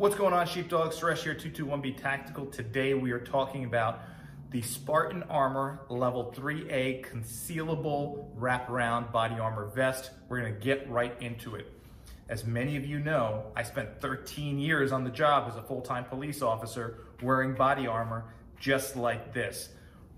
What's going on, Sheepdog? Suresh here, 221B Tactical. Today we are talking about the Spartan Armor Level 3A Concealable Wraparound Body Armor Vest. We're gonna get right into it. As many of you know, I spent 13 years on the job as a full-time police officer wearing body armor just like this.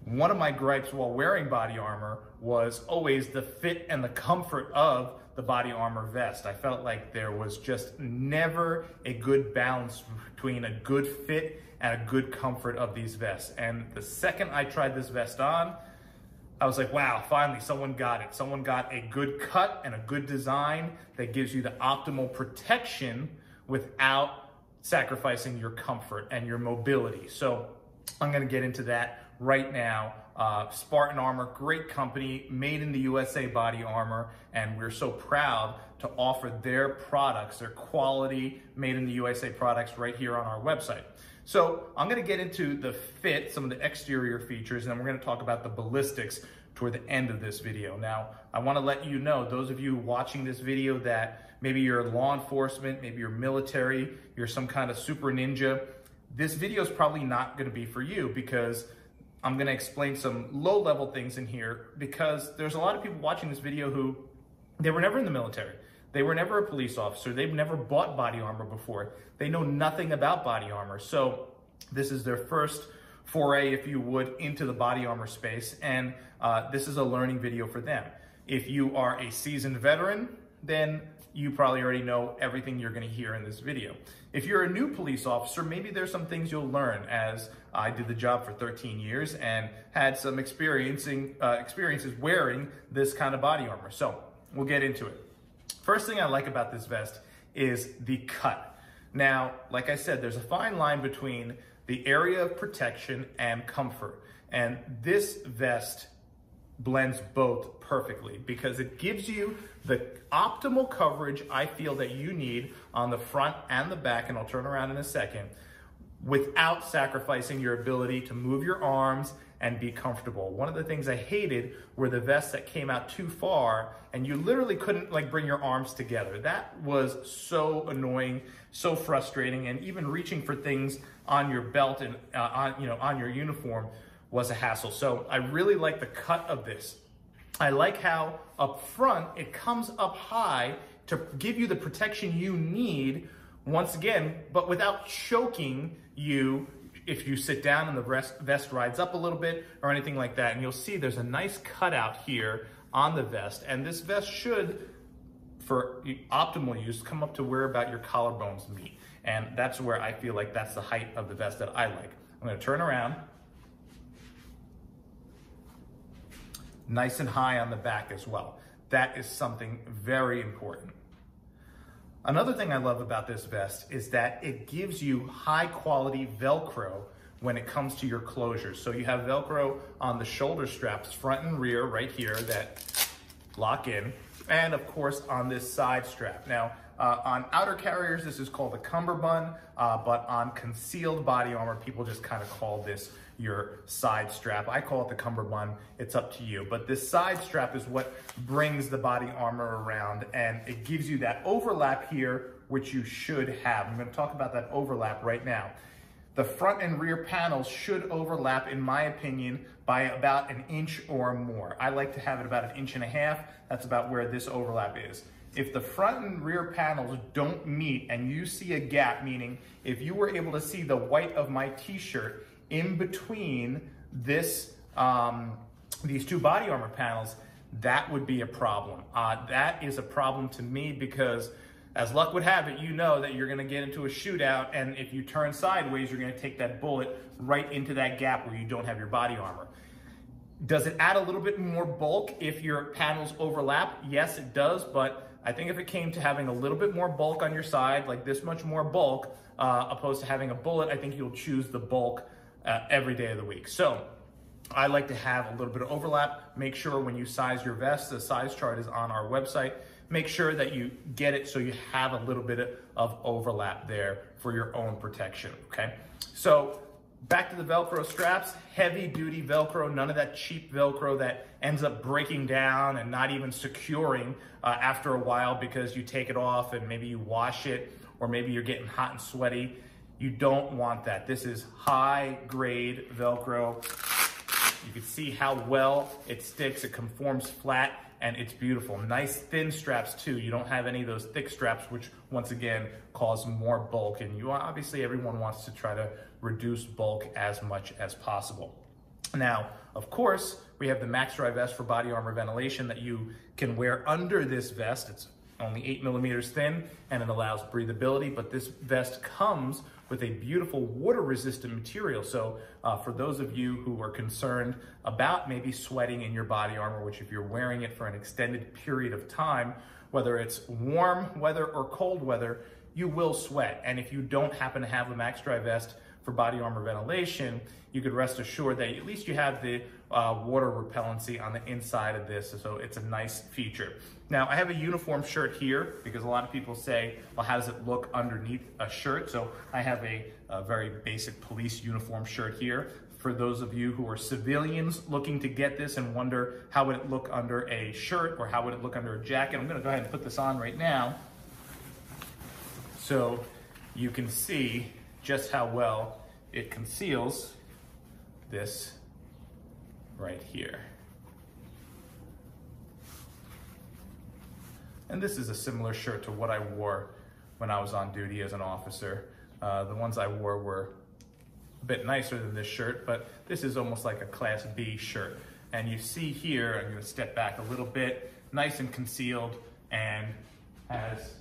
One of my gripes while wearing body armor was always the fit and the comfort of the body armor vest. I felt like there was just never a good balance between a good fit and a good comfort of these vests. And the second I tried this vest on, I was like, wow, finally someone got it. Someone got a good cut and a good design that gives you the optimal protection without sacrificing your comfort and your mobility. So I'm gonna get into that right now. Uh, Spartan Armor, great company, made in the USA body armor, and we're so proud to offer their products, their quality, made in the USA products right here on our website. So I'm gonna get into the fit, some of the exterior features, and then we're gonna talk about the ballistics toward the end of this video. Now, I wanna let you know, those of you watching this video that maybe you're law enforcement, maybe you're military, you're some kind of super ninja, this video is probably not gonna be for you because I'm gonna explain some low level things in here because there's a lot of people watching this video who, they were never in the military. They were never a police officer. They've never bought body armor before. They know nothing about body armor. So this is their first foray, if you would, into the body armor space. And uh, this is a learning video for them. If you are a seasoned veteran, then you probably already know everything you're gonna hear in this video. If you're a new police officer, maybe there's some things you'll learn as I did the job for 13 years and had some experiencing uh, experiences wearing this kind of body armor. So we'll get into it. First thing I like about this vest is the cut. Now, like I said, there's a fine line between the area of protection and comfort. And this vest blends both perfectly because it gives you the optimal coverage I feel that you need on the front and the back, and I'll turn around in a second, without sacrificing your ability to move your arms and be comfortable. One of the things I hated were the vests that came out too far and you literally couldn't like bring your arms together. That was so annoying, so frustrating, and even reaching for things on your belt and uh, on you know on your uniform was a hassle. So I really like the cut of this. I like how up front it comes up high to give you the protection you need once again, but without choking you if you sit down and the vest, rides up a little bit or anything like that. And you'll see there's a nice cutout here on the vest. And this vest should, for optimal use, come up to where about your collarbones meet. And that's where I feel like that's the height of the vest that I like. I'm gonna turn around. Nice and high on the back as well. That is something very important. Another thing I love about this vest is that it gives you high quality Velcro when it comes to your closures. So you have Velcro on the shoulder straps, front and rear right here that lock in, and of course on this side strap. Now, uh, on outer carriers, this is called a cummerbund, uh, but on concealed body armor, people just kind of call this your side strap. I call it the cummerbund, it's up to you. But this side strap is what brings the body armor around and it gives you that overlap here, which you should have. I'm gonna talk about that overlap right now. The front and rear panels should overlap, in my opinion, by about an inch or more. I like to have it about an inch and a half. That's about where this overlap is. If the front and rear panels don't meet and you see a gap, meaning if you were able to see the white of my t-shirt in between this, um, these two body armor panels, that would be a problem. Uh, that is a problem to me because as luck would have it, you know that you're gonna get into a shootout and if you turn sideways, you're gonna take that bullet right into that gap where you don't have your body armor. Does it add a little bit more bulk if your panels overlap? Yes, it does, but I think if it came to having a little bit more bulk on your side, like this much more bulk, uh, opposed to having a bullet, I think you'll choose the bulk uh, every day of the week. So I like to have a little bit of overlap. Make sure when you size your vest, the size chart is on our website. Make sure that you get it so you have a little bit of overlap there for your own protection, okay? So back to the Velcro straps, heavy duty Velcro, none of that cheap Velcro that ends up breaking down and not even securing uh, after a while because you take it off and maybe you wash it or maybe you're getting hot and sweaty. You don't want that. This is high grade Velcro. You can see how well it sticks. It conforms flat and it's beautiful. Nice thin straps too. You don't have any of those thick straps, which once again cause more bulk. And you obviously everyone wants to try to reduce bulk as much as possible. Now, of course, we have the Maxx-Dri vest for body armor ventilation that you can wear under this vest. It's only eight millimeters thin and it allows breathability, but this vest comes with a beautiful water resistant material. So uh, for those of you who are concerned about maybe sweating in your body armor, which if you're wearing it for an extended period of time, whether it's warm weather or cold weather, you will sweat. And if you don't happen to have the Maxx-Dri vest for body armor ventilation, you could rest assured that at least you have the uh, water repellency on the inside of this, so it's a nice feature. Now, I have a uniform shirt here because a lot of people say, well, how does it look underneath a shirt? So I have a, a very basic police uniform shirt here. For those of you who are civilians looking to get this and wonder how would it look under a shirt or how would it look under a jacket, I'm gonna go ahead and put this on right now. So you can see just how well it conceals this right here. And this is a similar shirt to what I wore when I was on duty as an officer. Uh, the ones I wore were a bit nicer than this shirt, but this is almost like a class B shirt. And you see here, I'm gonna step back a little bit, nice and concealed and has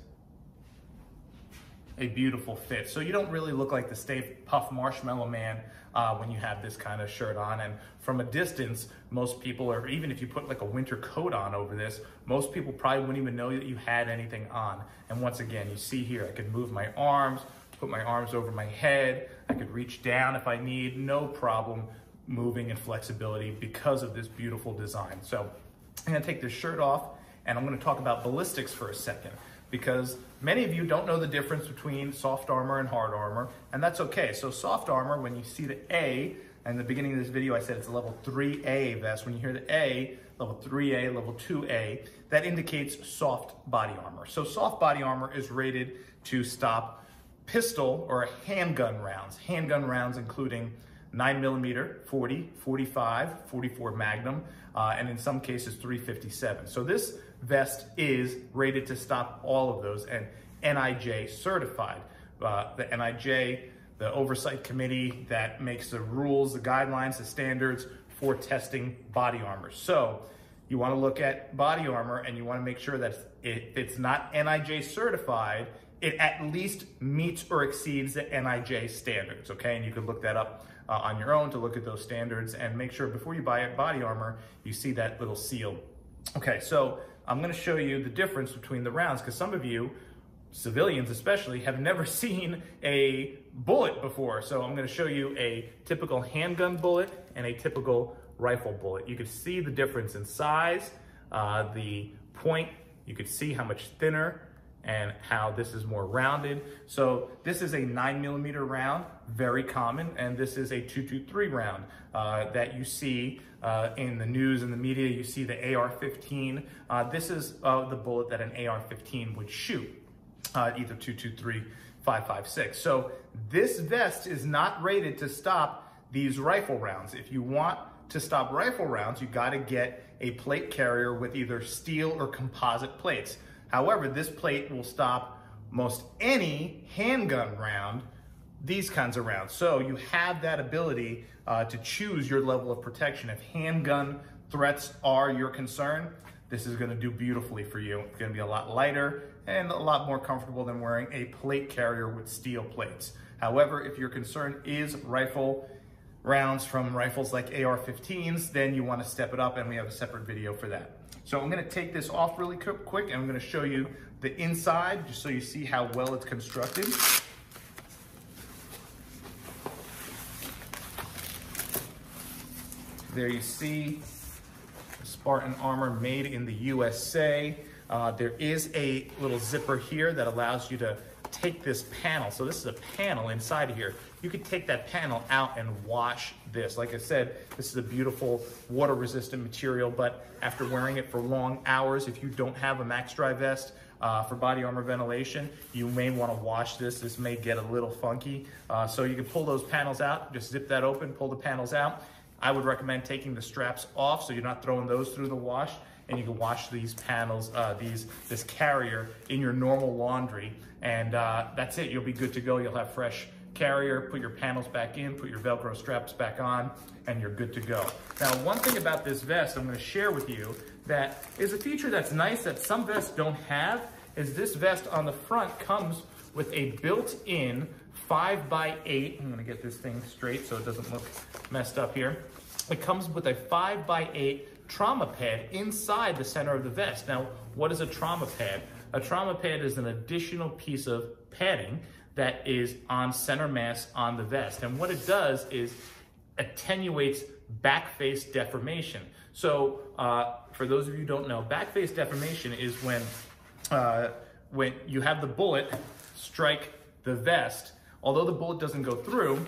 a beautiful fit. So you don't really look like the Stay Puft Marshmallow Man uh, when you have this kind of shirt on. And from a distance, most people, or even if you put like a winter coat on over this, most people probably wouldn't even know that you had anything on. And once again, you see here, I could move my arms, put my arms over my head. I could reach down if I need, no problem moving and flexibility because of this beautiful design. So I'm gonna take this shirt off and I'm gonna talk about ballistics for a second because many of you don't know the difference between soft armor and hard armor, and that's okay. So soft armor, when you see the A, and the beginning of this video I said it's a level 3A vest. When you hear the A, level 3A, level 2A, that indicates soft body armor. So soft body armor is rated to stop pistol or handgun rounds. Handgun rounds including 9 millimeter, 40, 45, 44 Magnum, uh, and in some cases 357. So this vest is rated to stop all of those and NIJ certified. Uh, the NIJ, the oversight committee that makes the rules, the guidelines, the standards for testing body armor. So you want to look at body armor and you want to make sure that if it's not NIJ certified, it at least meets or exceeds the NIJ standards, okay? And you can look that up uh, on your own to look at those standards and make sure before you buy it, body armor, you see that little seal. Okay, so I'm gonna show you the difference between the rounds because some of you, civilians especially, have never seen a bullet before. So I'm gonna show you a typical handgun bullet and a typical rifle bullet. You can see the difference in size, uh, the point, you can see how much thinner and how this is more rounded. So this is a nine millimeter round, very common, and this is a 223 round uh, that you see uh, in the news and the media. You see the AR-15. Uh, this is uh, the bullet that an AR-15 would shoot, uh, either 223, 556. So this vest is not rated to stop these rifle rounds. If you want to stop rifle rounds, you gotta get a plate carrier with either steel or composite plates. However, this plate will stop most any handgun round, these kinds of rounds. So you have that ability uh, to choose your level of protection. If handgun threats are your concern, this is gonna do beautifully for you. It's gonna be a lot lighter and a lot more comfortable than wearing a plate carrier with steel plates. However, if your concern is rifle rounds from rifles like AR-15s, then you wanna step it up and we have a separate video for that. So I'm gonna take this off really quick and I'm gonna show you the inside just so you see how well it's constructed. There you see Spartan armor made in the USA. Uh, there is a little zipper here that allows you to take this panel. So this is a panel inside of here. You could take that panel out and wash this. Like I said, this is a beautiful water resistant material, but after wearing it for long hours, if you don't have a Maxx-Dri vest, uh, for body armor ventilation. You may want to wash this. This may get a little funky. Uh, so you can pull those panels out, just zip that open, pull the panels out. I would recommend taking the straps off so you're not throwing those through the wash and you can wash these panels, uh, these this carrier in your normal laundry and uh, that's it. You'll be good to go. You'll have fresh carrier, put your panels back in, put your Velcro straps back on, and you're good to go. Now, one thing about this vest I'm gonna share with you that is a feature that's nice that some vests don't have is this vest on the front comes with a built-in five by eight. I'm gonna get this thing straight so it doesn't look messed up here. It comes with a five by eight trauma pad inside the center of the vest. Now, what is a trauma pad? A trauma pad is an additional piece of padding that is on center mass on the vest. And what it does is attenuates back face deformation. So uh, for those of you who don't know, back face deformation is when, uh, when you have the bullet strike the vest, although the bullet doesn't go through,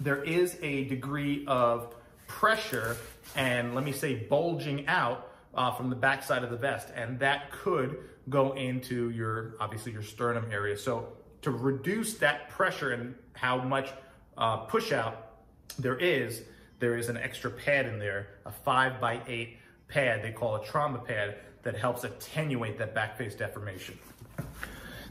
there is a degree of pressure and let me say bulging out uh, from the backside of the vest. And that could go into your, obviously your sternum area. So to reduce that pressure and how much uh, push out there is, there is an extra pad in there, a five by eight pad, they call a trauma pad, that helps attenuate that back face deformation.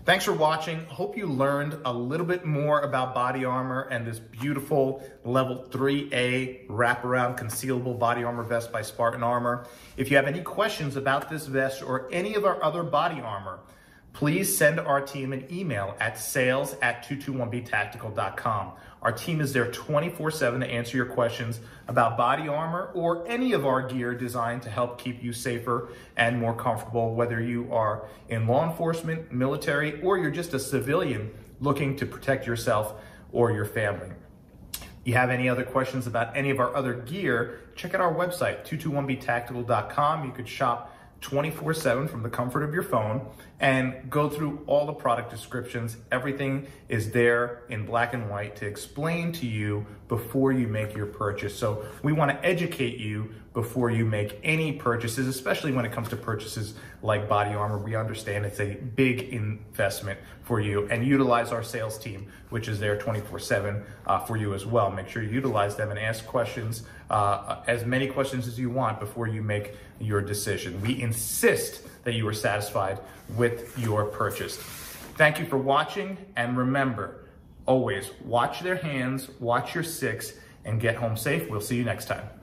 Thanks for watching. Hope you learned a little bit more about body armor and this beautiful level 3A wraparound concealable body armor vest by Spartan Armor. If you have any questions about this vest or any of our other body armor, please send our team an email at sales at 221btactical.com. Our team is there 24 7 to answer your questions about body armor or any of our gear designed to help keep you safer and more comfortable, whether you are in law enforcement, military, or you're just a civilian looking to protect yourself or your family. You have any other questions about any of our other gear, check out our website, 221btactical.com. You could shop 24 7 from the comfort of your phone and go through all the product descriptions. Everything is there in black and white to explain to you before you make your purchase. So we want to educate you before you make any purchases, especially when it comes to purchases like body armor. We understand it's a big investment for you and utilize our sales team, which is there 24 7 uh, for you as well. Make sure you utilize them and ask questions, uh, as many questions as you want before you make your decision. We insist that you are satisfied with your purchase. Thank you for watching, and remember, always watch their hands, watch your six, and get home safe. We'll see you next time.